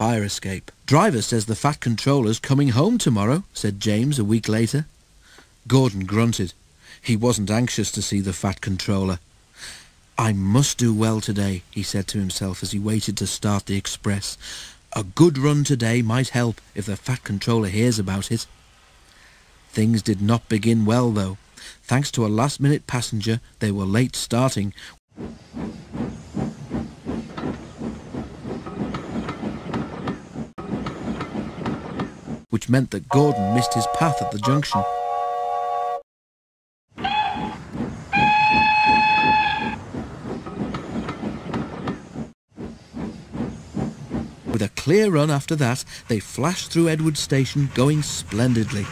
fire escape. Driver says the Fat Controller's coming home tomorrow, said James a week later. Gordon grunted. He wasn't anxious to see the Fat Controller. I must do well today, he said to himself as he waited to start the express. A good run today might help if the Fat Controller hears about it. Things did not begin well, though. Thanks to a last-minute passenger, they were late starting. Which meant that Gordon missed his path at the junction. With a clear run after that, they flashed through Edward Station, going splendidly.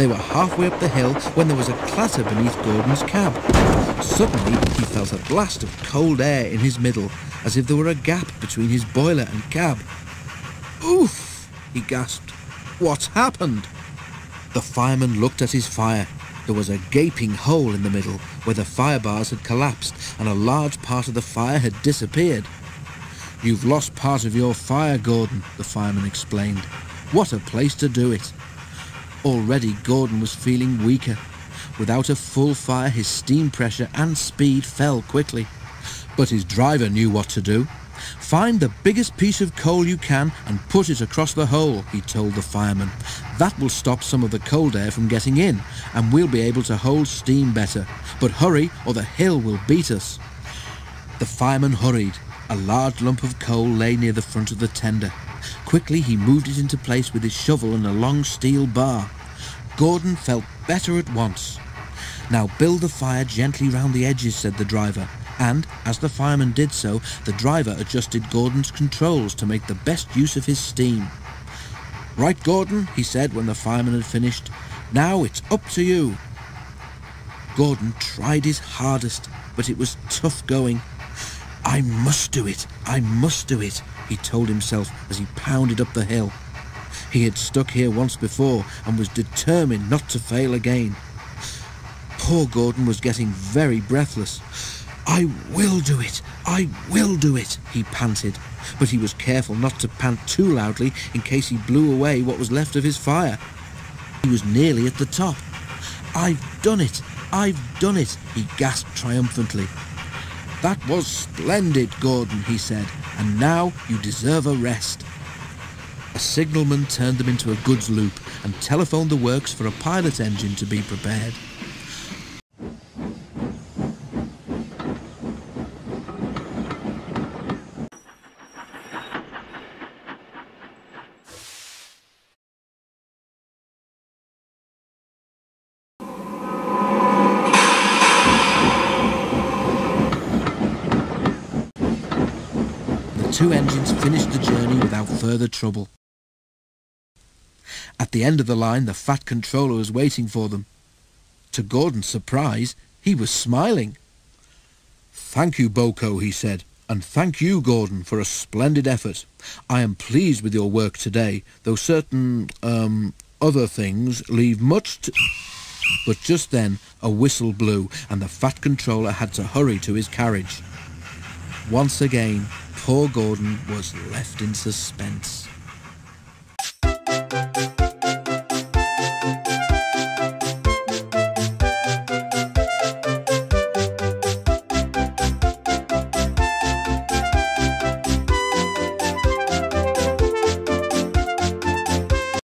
They were halfway up the hill when there was a clatter beneath Gordon's cab. Suddenly, he felt a blast of cold air in his middle, as if there were a gap between his boiler and cab. Oof! he gasped. What's happened? The fireman looked at his fire. There was a gaping hole in the middle where the fire bars had collapsed and a large part of the fire had disappeared. You've lost part of your fire, Gordon, the fireman explained. What a place to do it. Already Gordon was feeling weaker. Without a full fire, his steam pressure and speed fell quickly. But his driver knew what to do. Find the biggest piece of coal you can and put it across the hole, he told the fireman. That will stop some of the cold air from getting in, and we'll be able to hold steam better. But hurry, or the hill will beat us. The fireman hurried. A large lump of coal lay near the front of the tender. Quickly he moved it into place with his shovel and a long steel bar. Gordon felt better at once. Now build the fire gently round the edges, said the driver, and, as the fireman did so, the driver adjusted Gordon's controls to make the best use of his steam. Right, Gordon, he said when the fireman had finished. Now it's up to you. Gordon tried his hardest, but it was tough going. I must do it, I must do it, he told himself as he pounded up the hill. He had stuck here once before and was determined not to fail again. Poor Gordon was getting very breathless. I will do it, I will do it, he panted, but he was careful not to pant too loudly in case he blew away what was left of his fire. He was nearly at the top. I've done it, I've done it, he gasped triumphantly. That was splendid, Gordon, he said, and now you deserve a rest. A signalman turned them into a goods loop and telephoned the works for a pilot engine to be prepared. Two engines finished the journey without further trouble. At the end of the line, the Fat Controller was waiting for them. To Gordon's surprise, he was smiling. Thank you, BoCo, he said, and thank you, Gordon, for a splendid effort. I am pleased with your work today, though certain, um, other things leave much to... But just then, a whistle blew, and the Fat Controller had to hurry to his carriage. Once again, poor Gordon was left in suspense.